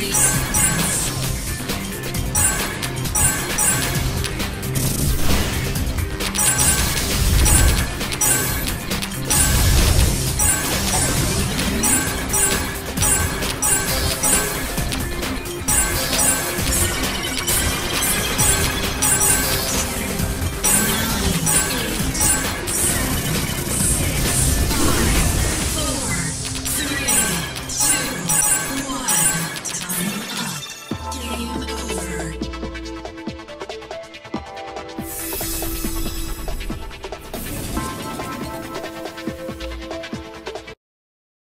Paris.